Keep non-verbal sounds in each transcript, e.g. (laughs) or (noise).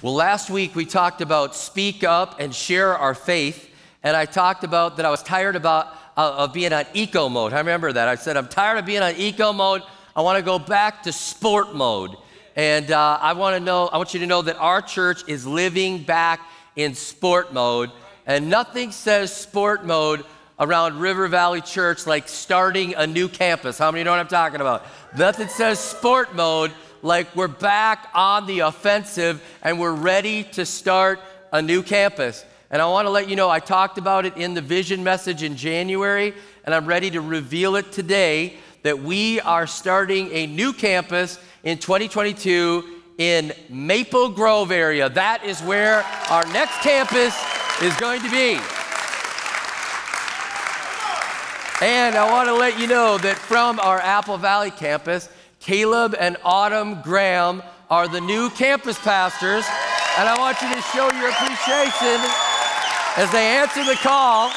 Well, last week we talked about speak up and share our faith, and I talked about that I was tired about uh, of being on eco mode. I remember that. I said I'm tired of being on eco mode. I want to go back to sport mode, and uh, I want to know. I want you to know that our church is living back in sport mode, and nothing says sport mode around River Valley Church like starting a new campus. How many know what I'm talking about? Nothing says sport mode like we're back on the offensive and we're ready to start a new campus. And I want to let you know, I talked about it in the vision message in January, and I'm ready to reveal it today that we are starting a new campus in 2022 in Maple Grove area. That is where our next campus is going to be. And I want to let you know that from our Apple Valley campus, Caleb and Autumn Graham are the new campus pastors, and I want you to show your appreciation as they answer the call.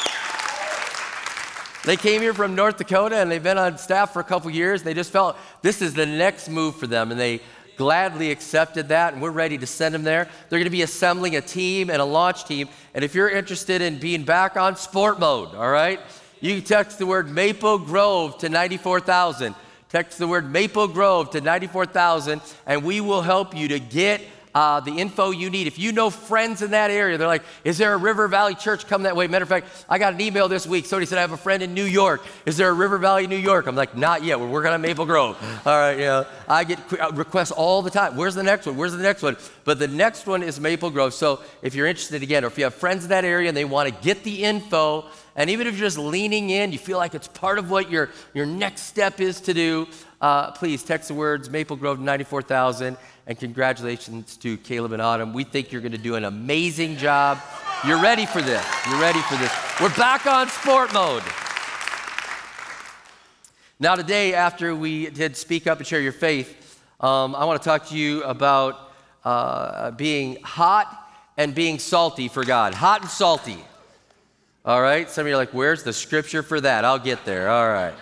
They came here from North Dakota and they've been on staff for a couple years. They just felt this is the next move for them, and they gladly accepted that, and we're ready to send them there. They're going to be assembling a team and a launch team. And if you're interested in being back on sport mode, all right, you can text the word Maple Grove to 94,000. Text the word Maple Grove to 94,000, and we will help you to get uh, the info you need. If you know friends in that area, they're like, is there a River Valley church come that way? Matter of fact, I got an email this week. Somebody said, I have a friend in New York. Is there a River Valley, New York? I'm like, not yet. We're working on Maple Grove. All right, know, I get uh, requests all the time. Where's the next one? Where's the next one? But the next one is Maple Grove. So if you're interested again, or if you have friends in that area and they want to get the info, and even if you're just leaning in, you feel like it's part of what your, your next step is to do, uh, please text the words Maple Grove 94,000 and congratulations to Caleb and Autumn. We think you're going to do an amazing job. You're ready for this. You're ready for this. We're back on sport mode. Now, today, after we did speak up and share your faith, um, I want to talk to you about uh, being hot and being salty for God. Hot and salty. All right? Some of you are like, where's the scripture for that? I'll get there. All right.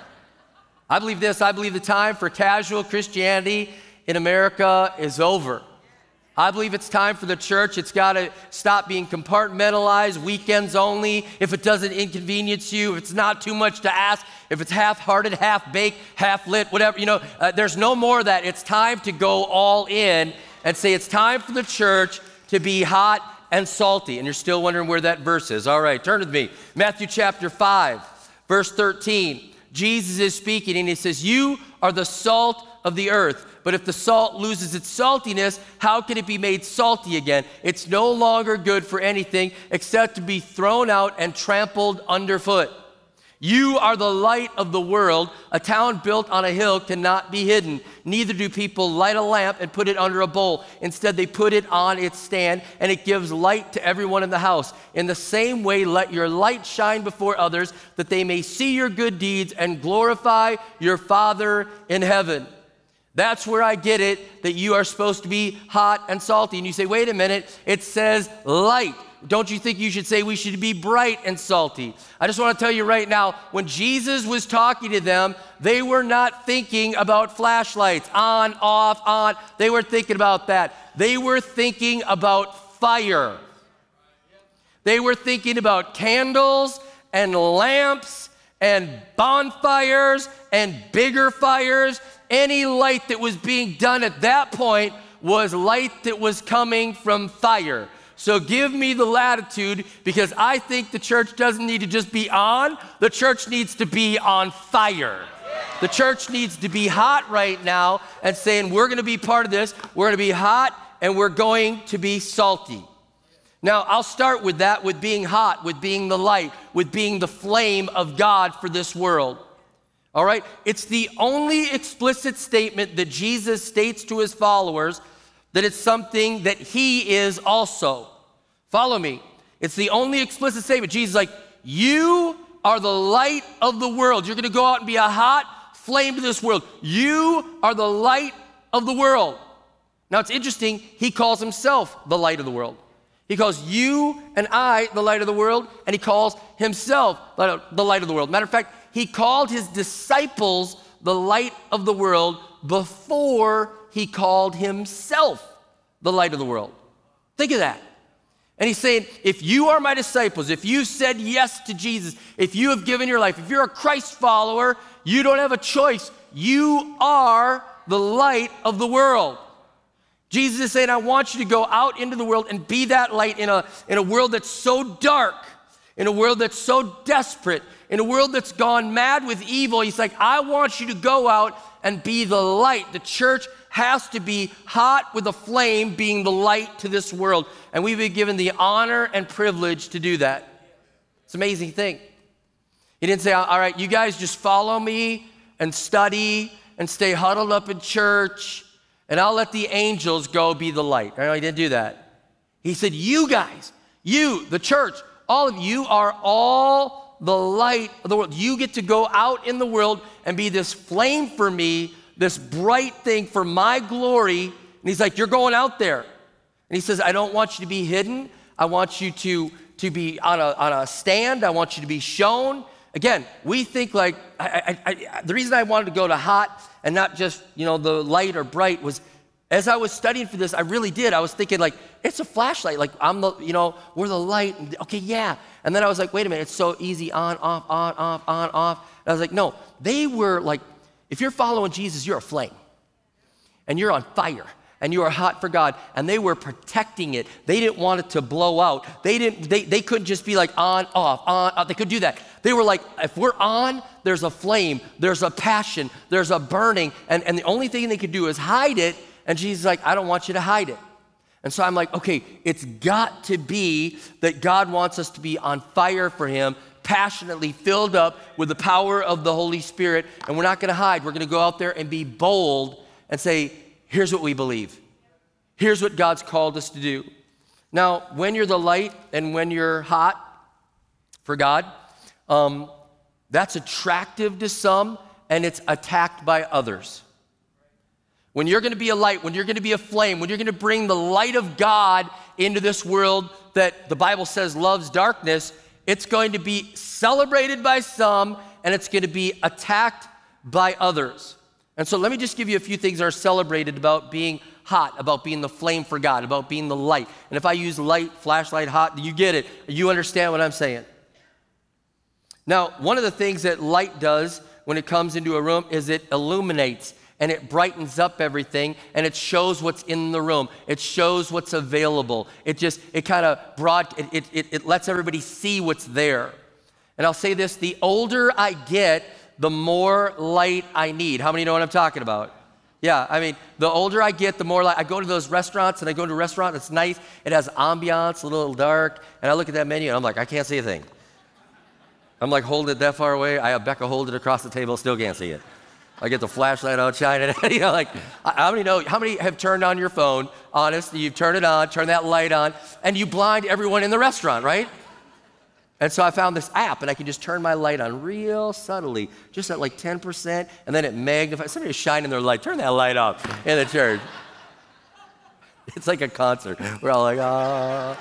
I believe this I believe the time for casual Christianity in America is over. I believe it's time for the church. It's got to stop being compartmentalized, weekends only. If it doesn't inconvenience you, if it's not too much to ask, if it's half hearted, half baked, half lit, whatever, you know, uh, there's no more of that. It's time to go all in and say it's time for the church to be hot and salty. And you're still wondering where that verse is. All right, turn with me. Matthew chapter 5, verse 13. Jesus is speaking and he says, You are the salt of the earth. But if the salt loses its saltiness, how can it be made salty again? It's no longer good for anything except to be thrown out and trampled underfoot. You are the light of the world. A town built on a hill cannot be hidden. Neither do people light a lamp and put it under a bowl. Instead, they put it on its stand, and it gives light to everyone in the house. In the same way, let your light shine before others, that they may see your good deeds and glorify your Father in heaven. That's where I get it that you are supposed to be hot and salty. And you say, wait a minute, it says light don't you think you should say we should be bright and salty? I just want to tell you right now, when Jesus was talking to them, they were not thinking about flashlights on, off, on. They were thinking about that. They were thinking about fire. They were thinking about candles and lamps and bonfires and bigger fires. Any light that was being done at that point was light that was coming from fire. So give me the latitude because I think the church doesn't need to just be on, the church needs to be on fire. The church needs to be hot right now and saying, we're going to be part of this, we're going to be hot, and we're going to be salty. Now, I'll start with that, with being hot, with being the light, with being the flame of God for this world. All right? It's the only explicit statement that Jesus states to his followers that it's something that he is also. Follow me. It's the only explicit statement. Jesus is like, You are the light of the world. You're going to go out and be a hot flame to this world. You are the light of the world. Now it's interesting, he calls himself the light of the world. He calls you and I the light of the world, and he calls himself the light of the world. Matter of fact, he called his disciples the light of the world before he called himself the light of the world. Think of that. And he's saying, if you are my disciples, if you said yes to Jesus, if you have given your life, if you're a Christ follower, you don't have a choice. You are the light of the world. Jesus is saying, I want you to go out into the world and be that light in a, in a world that's so dark, in a world that's so desperate, in a world that's gone mad with evil. He's like, I want you to go out and be the light. The church has to be hot with a flame, being the light to this world. And we've been given the honor and privilege to do that. It's an amazing thing. He didn't say, All right, you guys just follow me and study and stay huddled up in church and I'll let the angels go be the light. I know he didn't do that. He said, You guys, you, the church, all of you are all the light of the world. You get to go out in the world and be this flame for me, this bright thing for my glory. And he's like, You're going out there. And he says, I don't want you to be hidden. I want you to, to be on a, on a stand. I want you to be shown. Again, we think like, I, I, I, the reason I wanted to go to hot and not just, you know, the light or bright was as I was studying for this, I really did. I was thinking like, it's a flashlight. Like I'm the, you know, we're the light. Okay, yeah. And then I was like, wait a minute, it's so easy on, off, on, off, on, off. And I was like, no, they were like, if you're following Jesus, you're a flame. And you're on fire and you are hot for God. And they were protecting it. They didn't want it to blow out. They didn't, they, they couldn't just be like on, off, on, off. They could do that. They were like, if we're on, there's a flame, there's a passion, there's a burning, and, and the only thing they could do is hide it. And Jesus is like, I don't want you to hide it. And so I'm like, okay, it's got to be that God wants us to be on fire for Him, passionately filled up with the power of the Holy Spirit. And we're not going to hide. We're going to go out there and be bold and say, here's what we believe. Here's what God's called us to do. Now, when you're the light and when you're hot for God, um, that's attractive to some and it's attacked by others. When you're going to be a light, when you're going to be a flame, when you're going to bring the light of God into this world that the Bible says loves darkness, it's going to be celebrated by some and it's going to be attacked by others. And so let me just give you a few things that are celebrated about being hot, about being the flame for God, about being the light. And if I use light, flashlight, hot, you get it. You understand what I'm saying. Now, one of the things that light does when it comes into a room is it illuminates and it brightens up everything and it shows what's in the room. It shows what's available. It just, it kind of broad, it, it, it lets everybody see what's there. And I'll say this the older I get, the more light I need. How many know what I'm talking about? Yeah, I mean, the older I get, the more light. I go to those restaurants and I go to a restaurant that's nice. It has ambiance, a little dark, and I look at that menu and I'm like, I can't see a thing. I'm like hold it that far away. I have Becca hold it across the table, still can't see it. I get the flashlight out, shining. (laughs) you know, like how many know? How many have turned on your phone? Honest, you turn it on, turn that light on, and you blind everyone in the restaurant, right? And so I found this app, and I can just turn my light on real subtly, just at like 10%, and then it magnifies. Somebody's shining their light. Turn that light off in the church. (laughs) It's like a concert. We're all like, ah.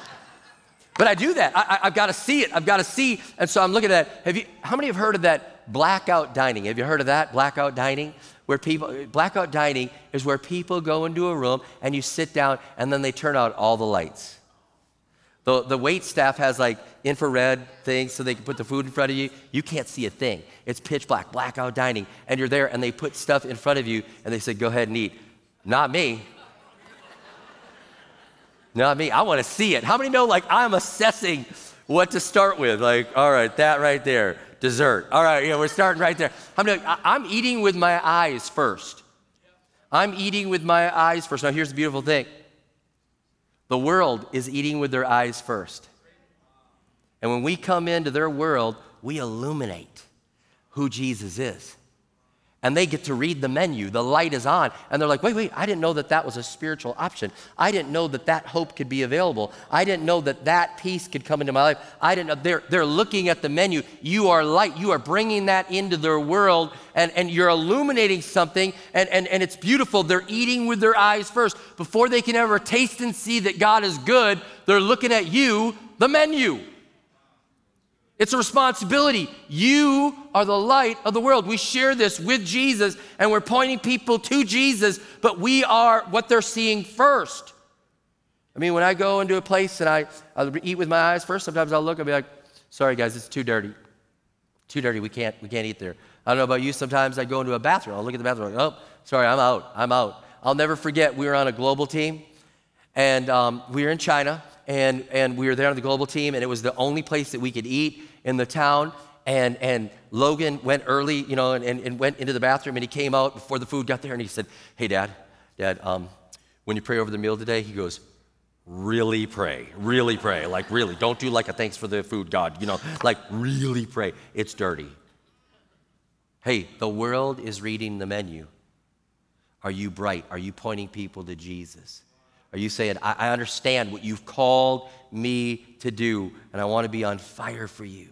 But I do that. I, have got to see it. I've got to see. And so I'm looking at that. Have you, how many have heard of that blackout dining? Have you heard of that? Blackout dining? Where people, blackout dining is where people go into a room and you sit down and then they turn out all the lights. The, the wait staff has like infrared things so they can put the food in front of you. You can't see a thing. It's pitch black, blackout dining. And you're there and they put stuff in front of you and they say, go ahead and eat. Not me. Not me. I want to see it. How many know like I'm assessing what to start with? Like, all right, that right there, dessert. All right, yeah, we're starting right there. How many, I'm eating with my eyes first. I'm eating with my eyes first. Now, here's the beautiful thing the world is eating with their eyes first. And when we come into their world, we illuminate who Jesus is and they get to read the menu. The light is on. And they're like, wait, wait, I didn't know that that was a spiritual option. I didn't know that that hope could be available. I didn't know that that peace could come into my life. I didn't know. They're, they're looking at the menu. You are light. You are bringing that into their world and, and you're illuminating something. And, and, and it's beautiful. They're eating with their eyes first. Before they can ever taste and see that God is good, they're looking at you, the menu. It's a responsibility. You are the light of the world. We share this with Jesus and we're pointing people to Jesus, but we are what they're seeing first. I mean, when I go into a place and I I'll eat with my eyes first, sometimes I'll look and be like, sorry guys, it's too dirty. Too dirty, we can't, we can't eat there. I don't know about you, sometimes I go into a bathroom, I'll look at the bathroom, like, oh, sorry, I'm out, I'm out. I'll never forget, we were on a global team, and um, we were in China, and, and we were there on the global team, and it was the only place that we could eat in the town. And, and Logan went early, you know, and, and went into the bathroom, and he came out before the food got there, and he said, Hey, Dad, Dad, um, when you pray over the meal today, he goes, really pray, really pray, like really. Don't do like a thanks for the food, God, you know, like really pray. It's dirty. Hey, the world is reading the menu. Are you bright? Are you pointing people to Jesus? Are you saying, I, I understand what you've called me to do, and I want to be on fire for you?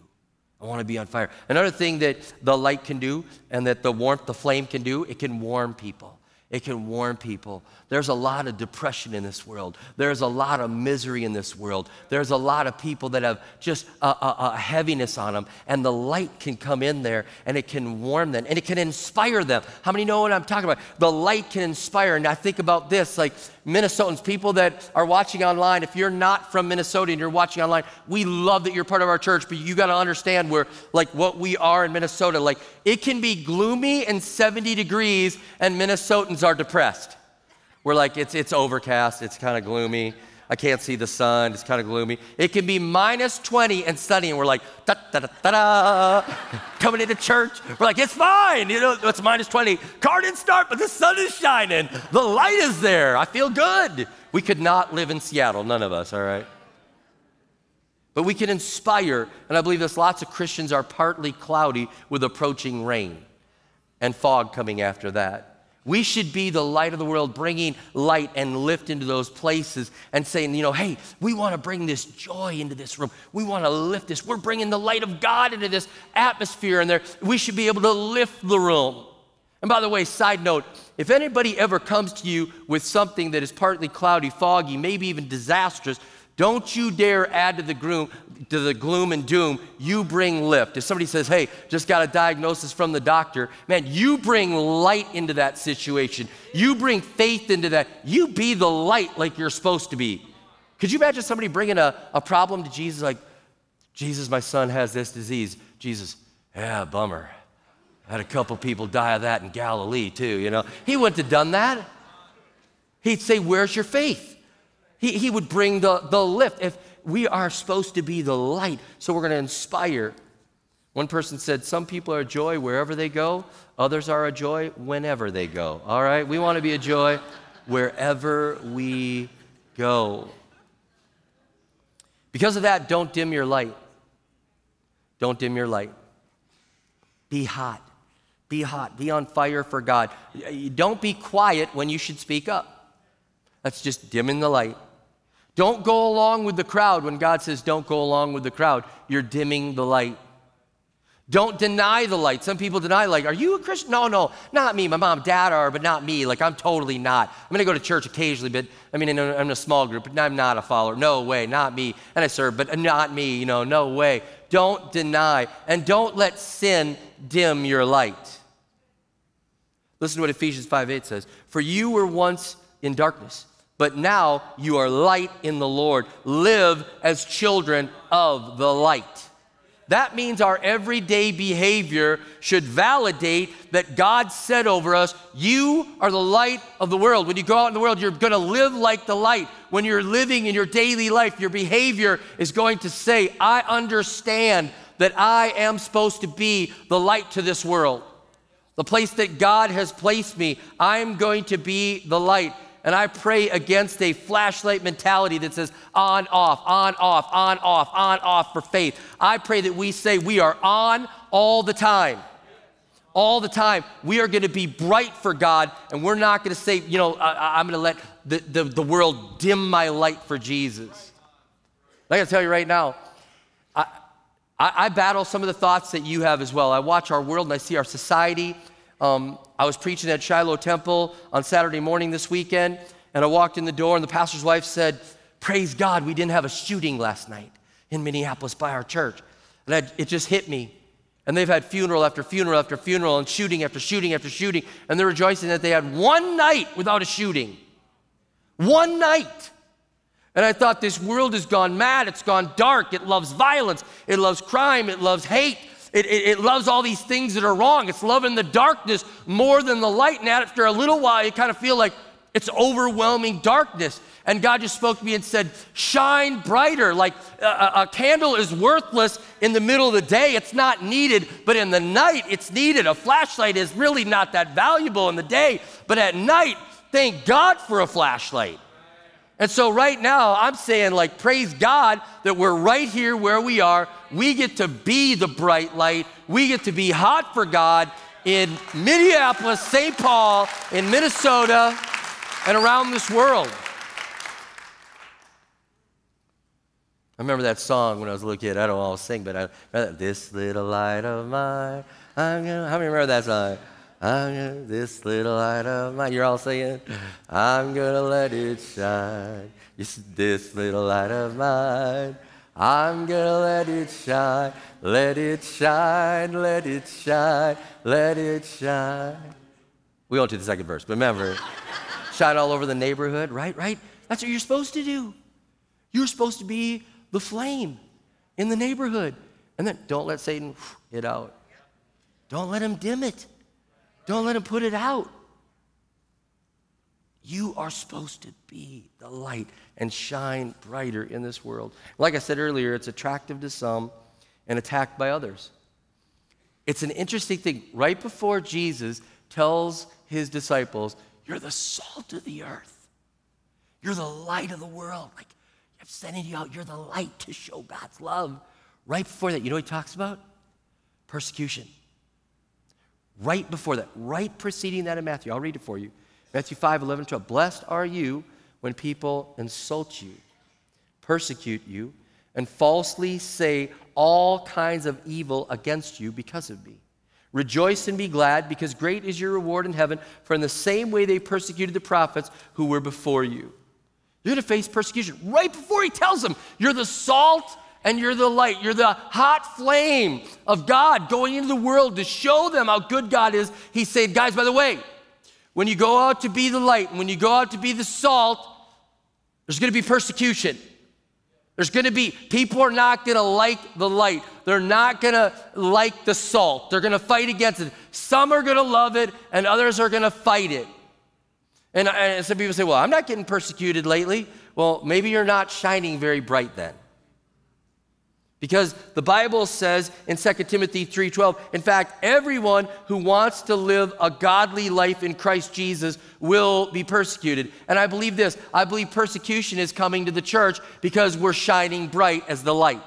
I want to be on fire. Another thing that the light can do and that the warmth, the flame can do, it can warm people. It can warm people. There's a lot of depression in this world. There's a lot of misery in this world. There's a lot of people that have just a, a, a, heaviness on them, and the light can come in there and it can warm them and it can inspire them. How many know what I'm talking about? The light can inspire. And I think about this like Minnesotans, people that are watching online, if you're not from Minnesota and you're watching online, we love that you're part of our church, but you got to understand where, like, what we are in Minnesota. Like, it can be gloomy and 70 degrees, and Minnesotans are depressed. We're like, it's, it's overcast, it's kind of gloomy. I can't see the sun, it's kind of gloomy. It can be minus 20 and sunny, and we're like, da da da da da, (laughs) coming into church. We're like, it's fine, you know, it's minus 20. Car didn't start, but the sun is shining. The light is there. I feel good. We could not live in Seattle, none of us, all right? But we can inspire, and I believe this lots of Christians are partly cloudy with approaching rain and fog coming after that. We should be the light of the world, bringing light and lift into those places and saying, you know, hey, we want to bring this joy into this room. We want to lift this. We're bringing the light of God into this atmosphere, and there, we should be able to lift the room. And by the way, side note, if anybody ever comes to you with something that is partly cloudy, foggy, maybe even disastrous, don't you dare add to the gloom, to the gloom and doom. You bring lift. If somebody says, hey, just got a diagnosis from the doctor, man, you bring light into that situation. You bring faith into that. You be the light like you're supposed to be. Could you imagine somebody bringing a, a problem to Jesus like, Jesus, my son has this disease. Jesus, yeah, bummer. Had a couple people die of that in Galilee too, you know. He wouldn't have done that. He'd say, Where's your faith? He, he would bring the, the lift. If we are supposed to be the light, so we're going to inspire. One person said, Some people are a joy wherever they go, others are a joy whenever they go. All right? We want to be a joy wherever we go. Because of that, don't dim your light. Don't dim your light. Be hot. Be hot. Be on fire for God. Don't be quiet when you should speak up. That's just dimming the light. Don't go along with the crowd when God says don't go along with the crowd. You're dimming the light. Don't deny the light. Some people deny, like, are you a Christian? No, no, not me. My mom, dad are, but not me. Like, I'm totally not. I'm going to go to church occasionally, but I mean, I'm in a small group, but I'm not a follower. No way, not me. And I serve, but not me, you know, no way. Don't deny. And don't let sin dim your light. Listen to what Ephesians 5 8 says. For you were once in darkness but now you are light in the Lord. Live as children of the light. That means our everyday behavior should validate that God said over us, You are the light of the world. When you go out in the world, you're going to live like the light. When you're living in your daily life, your behavior is going to say, I understand that I am supposed to be the light to this world. The place that God has placed me, I'm going to be the light. And I pray against a flashlight mentality that says on, off, on, off, on, off, on, off for faith. I pray that we say we are on all the time. All the time. We are going to be bright for God, and we're not going to say, you know, I, am going to let the, the, the world dim my light for Jesus. I got to tell you right now, I, I, I battle some of the thoughts that you have as well. I watch our world and I see our society um, I was preaching at Shiloh Temple on Saturday morning this weekend, and I walked in the door, and the pastor's wife said, Praise God, we didn't have a shooting last night in Minneapolis by our church. And I, it just hit me. And they've had funeral after funeral after funeral, and shooting after shooting after shooting, and they're rejoicing that they had one night without a shooting. One night. And I thought this world has gone mad, it's gone dark, it loves violence, it loves crime, it loves hate, it, it, it, loves all these things that are wrong. It's loving the darkness more than the light. And after a little while, you kind of feel like it's overwhelming darkness. And God just spoke to me and said, Shine brighter. Like a, a, candle is worthless in the middle of the day, it's not needed, but in the night, it's needed. A flashlight is really not that valuable in the day, but at night, thank God for a flashlight. And so, right now, I'm saying, like, praise God that we're right here where we are. We get to be the bright light. We get to be hot for God in Minneapolis, St. Paul, in Minnesota, and around this world. I remember that song when I was a little kid. I don't always sing, but I remember This little light of mine. I'm gonna, how many remember that song? I'm gonna, this little light of mine. You're all saying, I'm gonna let it shine. this little light of mine. I'm gonna let it shine. Let it shine. Let it shine. Let it shine. We won't do the second verse, but remember, shine all over the neighborhood, right? Right? That's what you're supposed to do. You're supposed to be the flame in the neighborhood. And then don't let Satan it out. Don't let him dim it. Don't let him put it out. You are supposed to be the light and shine brighter in this world. Like I said earlier, it's attractive to some and attacked by others. It's an interesting thing. Right before Jesus tells his disciples, You're the salt of the earth, you're the light of the world. Like, I'm sending you out, you're the light to show God's love. Right before that, you know what he talks about? Persecution. Right before that, right preceding that in Matthew. I'll read it for you. Matthew 5, 11, 12. Blessed are you when people insult you, persecute you, and falsely say all kinds of evil against you because of me. Rejoice and be glad, because great is your reward in heaven, for in the same way they persecuted the prophets who were before you. You're going to face persecution. Right before he tells them, you're the salt and you're the light. You're the hot flame of God going into the world to show them how good God is. He said, guys, by the way, when you go out to be the light, and when you go out to be the salt, there's going to be persecution. There's going to be, people are not going to like the light. They're not going to like the salt. They're going to fight against it. Some are going to love it, and others are going to fight it. And, and some people say, well, I'm not getting persecuted lately. Well, maybe you're not shining very bright then. Because the Bible says in 2 Timothy 3:12, in fact, everyone who wants to live a godly life in Christ Jesus will be persecuted. And I believe this, I believe persecution is coming to the church because we're shining bright as the light.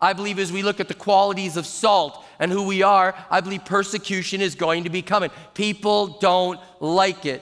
I believe as we look at the qualities of salt and who we are, I believe persecution is going to be coming. People don't like it.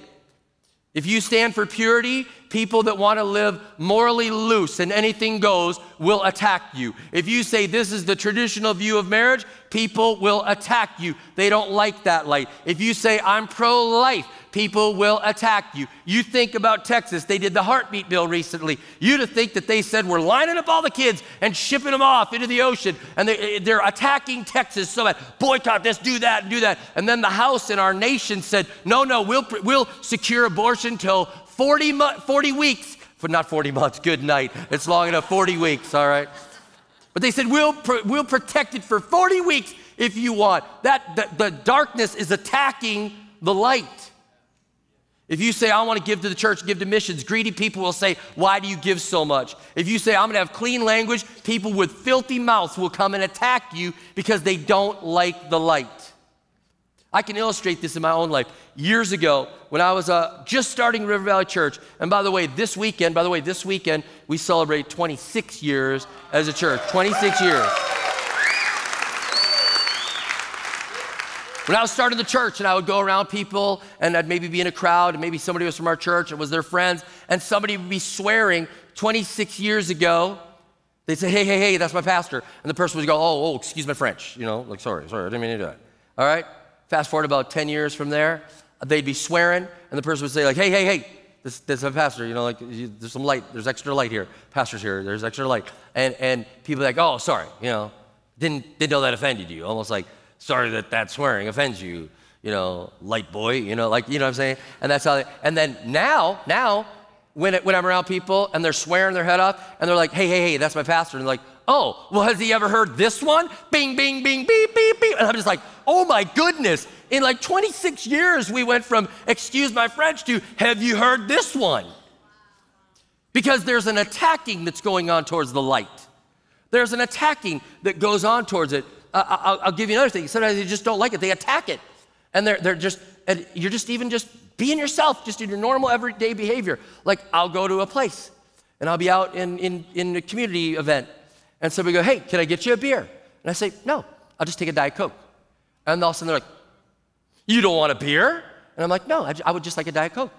If you stand for purity, people that want to live morally loose and anything goes will attack you. If you say this is the traditional view of marriage, people will attack you. They don't like that light. If you say I'm pro life, people will attack you. You think about Texas, they did the heartbeat bill recently. You to think that they said we're lining up all the kids and shipping them off into the ocean and they, eh, are attacking Texas so bad. Boycott this, do that, and do that. And then the House in our nation said, no, no, we'll, we'll secure abortion till 40, 40 weeks. For not 40 months, good night. It's long enough, 40 weeks, all right? But they said, we'll, we'll protect it for 40 weeks if you want. That, the, the darkness is attacking the light. If you say, I want to give to the church, give to missions, greedy people will say, Why do you give so much? If you say, I'm going to have clean language, people with filthy mouths will come and attack you because they don't like the light. I can illustrate this in my own life. Years ago, when I was uh, just starting River Valley Church, and by the way, this weekend, by the way, this weekend, we celebrate 26 years as a church. 26 years. When I was starting the church and I would go around people and I'd maybe be in a crowd and maybe somebody was from our church and was their friends and somebody would be swearing 26 years ago, they'd say, hey, hey, hey, that's my pastor. And the person would go, oh, oh, excuse my French. You know, like, sorry, sorry, I didn't mean to do that. All right? Fast forward about 10 years from there, they'd be swearing and the person would say like, hey, hey, hey, this, this is pastor, you know, like there's some light, there's extra light here. Pastor's here, there's extra light. And, and people like, oh, sorry, you know, didn't, didn't know that offended you. Almost like, sorry that that swearing offends you, you know, light boy, you know, like, you know what I'm saying? And that's how, they, and then now, now, when, it, when I'm around people and they're swearing their head off and they're like, hey, hey, hey, that's my pastor. And they're like, oh, well, has he ever heard this one? Bing, bing, bing, beep, beep, beep. And I'm just like, oh my goodness. In like 26 years, we went from, excuse my French, to, have you heard this one? Because there's an attacking that's going on towards the light. There's an attacking that goes on towards it. I'll, I'll, give you another thing. Sometimes they just don't like it. They attack it. And they're, they're just, and you're just even just being yourself, just in your normal everyday behavior. Like I'll go to a place and I'll be out in, in, in a community event. And somebody go, hey, can I get you a beer? And I say, no, I'll just take a Diet Coke. And all of a sudden they're like, you don't want a beer? And I'm like, no, I, I would just like a Diet Coke.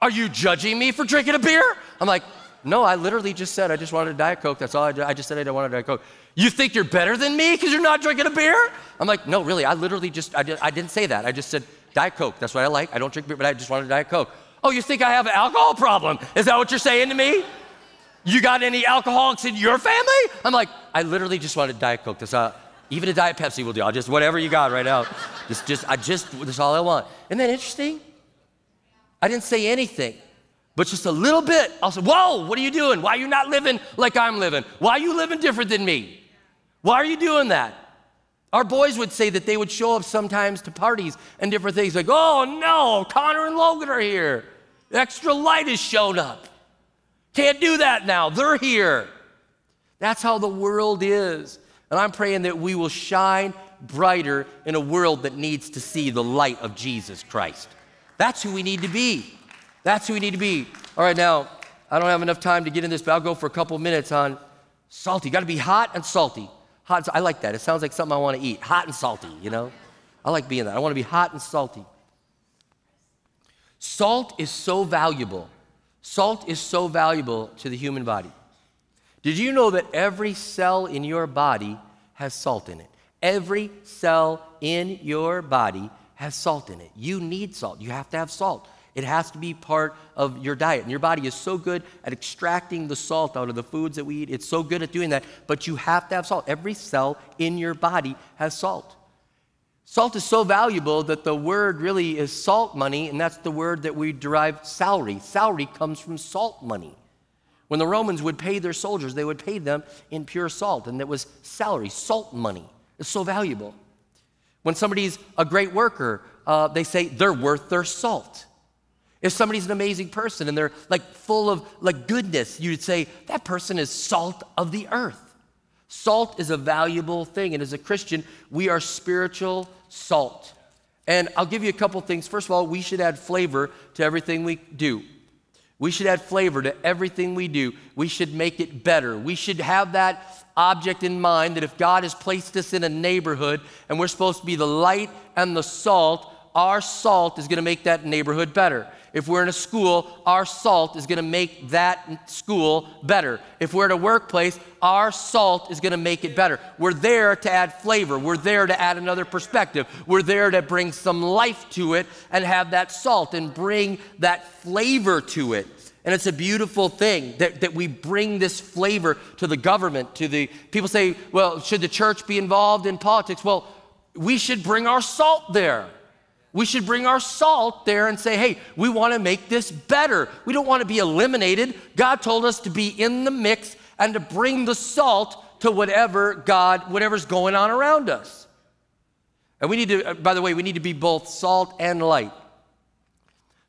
Are you judging me for drinking a beer? I'm like, no, I literally just said I just wanted a Diet Coke. That's all I did. I just said I don't want a Diet Coke. You think you're better than me because you're not drinking a beer? I'm like, no, really, I literally just, I, did, I didn't say that. I just said Diet Coke. That's what I like. I don't drink beer, but I just wanted a Diet Coke. Oh, you think I have an alcohol problem? Is that what you're saying to me? You got any alcoholics in your family? I'm like, I literally just wanted Diet Coke. That's all, even a Diet Pepsi will do. I'll just, whatever you got right now. just, just, I just, that's all I want. Isn't that interesting? I didn't say anything. But just a little bit, I'll say, Whoa, what are you doing? Why are you not living like I'm living? Why are you living different than me? Why are you doing that? Our boys would say that they would show up sometimes to parties and different things like, Oh no, Connor and Logan are here. Extra light has shown up. Can't do that now. They're here. That's how the world is. And I'm praying that we will shine brighter in a world that needs to see the light of Jesus Christ. That's who we need to be. That's who we need to be. All right, now, I don't have enough time to get in this, but I'll go for a couple minutes on salty. Got to be hot and salty. Hot, I like that. It sounds like something I want to eat. Hot and salty, you know? I like being that. I want to be hot and salty. Salt is so valuable. Salt is so valuable to the human body. Did you know that every cell in your body has salt in it? Every cell in your body has salt in it. You need salt. You have to have salt. It has to be part of your diet. And your body is so good at extracting the salt out of the foods that we eat. It's so good at doing that, but you have to have salt. Every cell in your body has salt. Salt is so valuable that the word really is salt money, and that's the word that we derive salary. Salary comes from salt money. When the Romans would pay their soldiers, they would pay them in pure salt, and it was salary, salt money. It's so valuable. When somebody's a great worker, uh, they say they're worth their salt. If somebody's an amazing person and they're like full of like goodness, you'd say that person is salt of the earth. Salt is a valuable thing, and as a Christian, we are spiritual salt. And I'll give you a couple things. First of all, we should add flavor to everything we do. We should add flavor to everything we do. We should make it better. We should have that object in mind that if God has placed us in a neighborhood and we're supposed to be the light and the salt, our salt is going to make that neighborhood better. If we're in a school, our salt is going to make that school better. If we're at a workplace, our salt is going to make it better. We're there to add flavor. We're there to add another perspective. We're there to bring some life to it and have that salt and bring that flavor to it. And it's a beautiful thing that, that we bring this flavor to the government, to the people say, well, should the church be involved in politics? Well, we should bring our salt there. We should bring our salt there and say, hey, we want to make this better. We don't want to be eliminated. God told us to be in the mix and to bring the salt to whatever God, whatever's going on around us. And we need to, uh, by the way, we need to be both salt and light.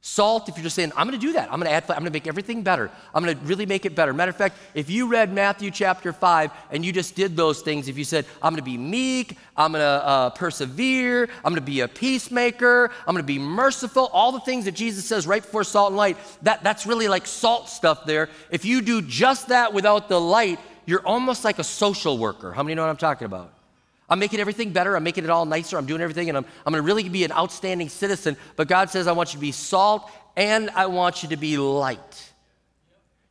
Salt, if you're just saying, I'm going to do that, I'm going to add, I'm going to make everything better. I'm going to really make it better. Matter of fact, if you read Matthew chapter 5 and you just did those things, if you said, I'm going to be meek, I'm going to uh, persevere, I'm going to be a peacemaker, I'm going to be merciful, all the things that Jesus says right before salt and light, that, that's really like salt stuff there. If you do just that without the light, you're almost like a social worker. How many know what I'm talking about? I'm making everything better. I'm making it all nicer. I'm doing everything, and I'm, I'm going to really be an outstanding citizen. But God says, I want you to be salt and I want you to be light.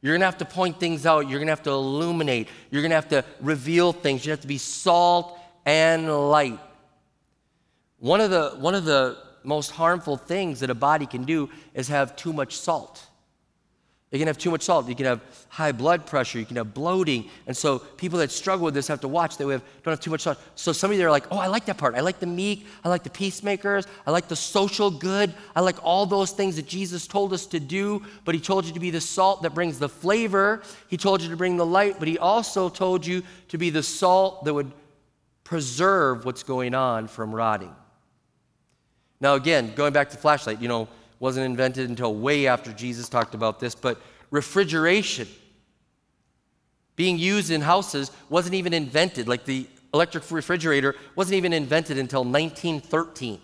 You're going to have to point things out. You're going to have to illuminate. You're going to have to reveal things. You have to be salt and light. One of the, one of the most harmful things that a body can do is have too much salt. You can have too much salt. You can have high blood pressure. You can have bloating. And so people that struggle with this have to watch. They have, don't have too much salt. So some of you are like, oh, I like that part. I like the meek. I like the peacemakers. I like the social good. I like all those things that Jesus told us to do. But he told you to be the salt that brings the flavor. He told you to bring the light. But he also told you to be the salt that would preserve what's going on from rotting. Now, again, going back to flashlight, you know, wasn't invented until way after Jesus talked about this, but refrigeration being used in houses wasn't even invented. Like the electric refrigerator wasn't even invented until 1913.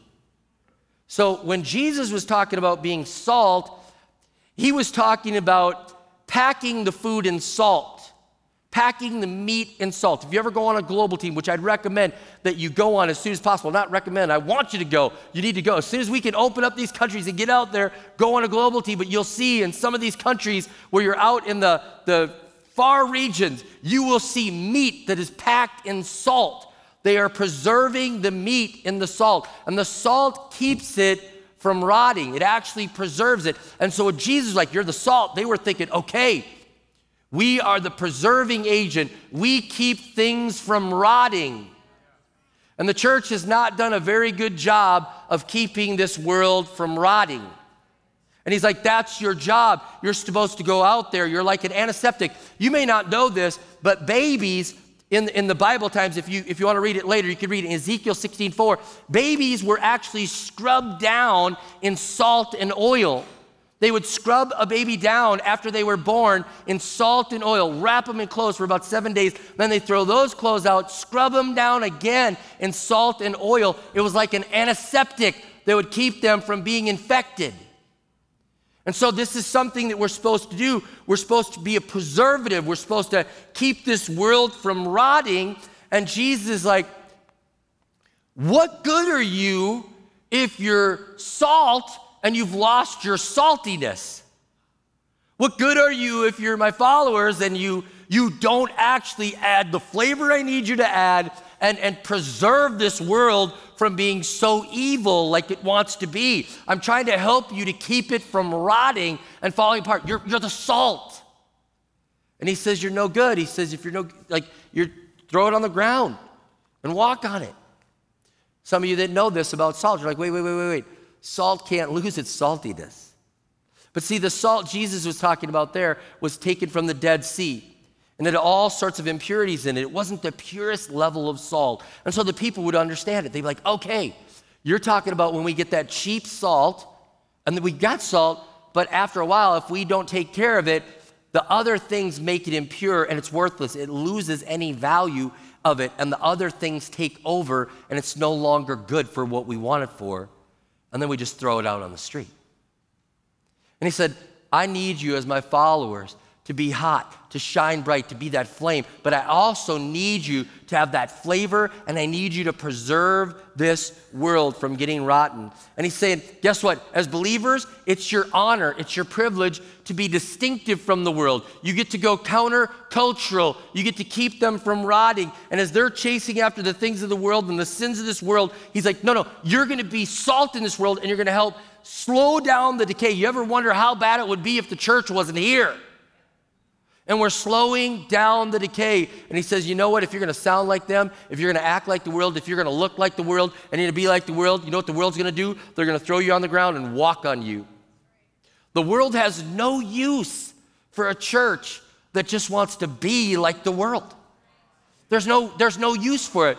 So when Jesus was talking about being salt, he was talking about packing the food in salt packing the meat in salt. If you ever go on a global team, which I'd recommend that you go on as soon as possible, not recommend, I want you to go. You need to go. As soon as we can open up these countries and get out there, go on a global team. But you'll see in some of these countries where you're out in the, the far regions, you will see meat that is packed in salt. They are preserving the meat in the salt, and the salt keeps it from rotting. It actually preserves it. And so, Jesus, like, you're the salt, they were thinking, okay, we are the preserving agent. We keep things from rotting. And the church has not done a very good job of keeping this world from rotting. And he's like, That's your job. You're supposed to go out there. You're like an antiseptic. You may not know this, but babies in, in the Bible times, if you, if you want to read it later, you can read it in Ezekiel 16 4. Babies were actually scrubbed down in salt and oil. They would scrub a baby down after they were born in salt and oil, wrap them in clothes for about seven days. Then they throw those clothes out, scrub them down again in salt and oil. It was like an antiseptic that would keep them from being infected. And so, this is something that we're supposed to do. We're supposed to be a preservative. We're supposed to keep this world from rotting. And Jesus is like, What good are you if you're salt and you've lost your saltiness? What good are you if you're my followers and you, you don't actually add the flavor I need you to add and, and preserve this world from being so evil like it wants to be? I'm trying to help you to keep it from rotting and falling apart. You're, you're the salt. And he says, You're no good. He says, If you're no, like, you're, throw it on the ground and walk on it. Some of you that know this about salt, you're like, Wait, wait, wait, wait, wait salt can't lose its saltiness. But see, the salt Jesus was talking about there was taken from the Dead Sea. And it had all sorts of impurities in it. It wasn't the purest level of salt. And so the people would understand it. They'd be like, okay, you're talking about when we get that cheap salt, and then we got salt, but after a while, if we don't take care of it, the other things make it impure and it's worthless. It loses any value of it, and the other things take over, and it's no longer good for what we want it for and then we just throw it out on the street. And he said, I need you as my followers to be hot, to shine bright, to be that flame. But I also need you to have that flavor, and I need you to preserve this world from getting rotten. And he's saying, guess what? As believers, it's your honor, it's your privilege to be distinctive from the world. You get to go counter-cultural. You get to keep them from rotting. And as they're chasing after the things of the world and the sins of this world, he's like, no, no, you're going to be salt in this world, and you're going to help slow down the decay. You ever wonder how bad it would be if the church wasn't here? And we're slowing down the decay. And he says, you know what? If you're going to sound like them, if you're going to act like the world, if you're going to look like the world, and you're going to be like the world, you know what the world's going to do? They're going to throw you on the ground and walk on you. The world has no use for a church that just wants to be like the world. There's no, there's no use for it.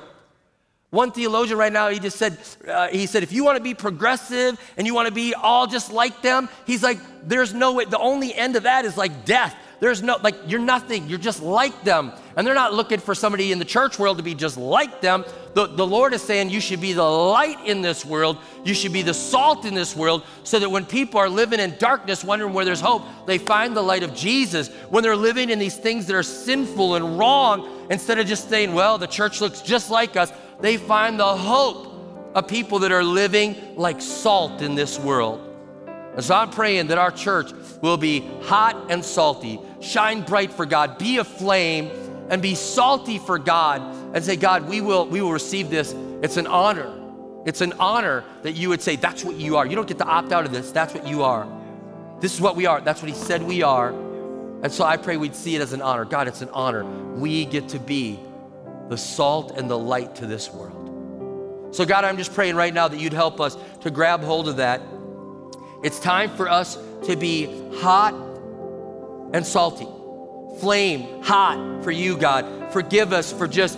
One theologian right now, he just said, uh, he said, if you want to be progressive and you want to be all just like them, he's like, there's no way. The only end of that is like death. There's no, like, you're nothing. You're just like them. And they're not looking for somebody in the church world to be just like them. The, the Lord is saying you should be the light in this world. You should be the salt in this world so that when people are living in darkness, wondering where there's hope, they find the light of Jesus. When they're living in these things that are sinful and wrong, instead of just saying, well, the church looks just like us, they find the hope of people that are living like salt in this world. And so I'm praying that our church will be hot and salty, shine bright for God, be a flame, and be salty for God, and say, God, we will, we will receive this. It's an honor. It's an honor that you would say, that's what you are. You don't get to opt out of this, that's what you are. This is what we are. That's what He said we are. And so I pray we'd see it as an honor. God, it's an honor. We get to be the salt and the light to this world. So, God, I'm just praying right now that you'd help us to grab hold of that. It's time for us to be hot and salty, flame hot for you, God. Forgive us for just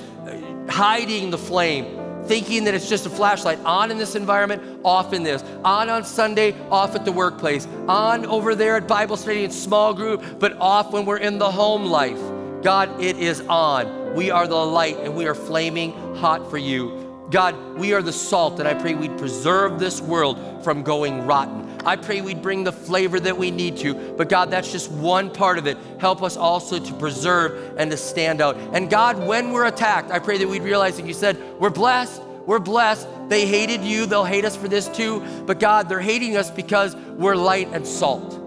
hiding the flame thinking that it's just a flashlight on in this environment, off in this, on on Sunday, off at the workplace, on over there at Bible study in small group, but off when we're in the home life. God, it is on. We are the light and we are flaming hot for you. God, we are the salt, and I pray we'd preserve this world from going rotten. I pray we'd bring the flavor that we need to, but God, that's just one part of it. Help us also to preserve and to stand out. And God, when we're attacked, I pray that we'd realize that you said, We're blessed, we're blessed. They hated you, they'll hate us for this too. But God, they're hating us because we're light and salt.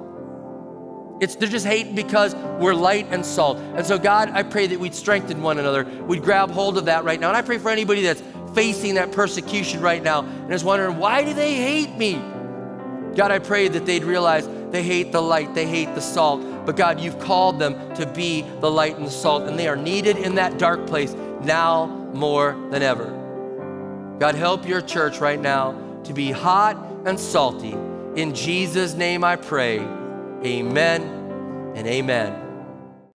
It's they're just hating because we're light and salt. And so, God, I pray that we'd strengthen one another. We'd grab hold of that right now. And I pray for anybody that's facing that persecution right now and is wondering, why do they hate me? God, I pray that they'd realize they hate the light, they hate the salt. But God, you've called them to be the light and the salt, and they are needed in that dark place now more than ever. God, help your church right now to be hot and salty. In Jesus' name I pray. Amen and amen.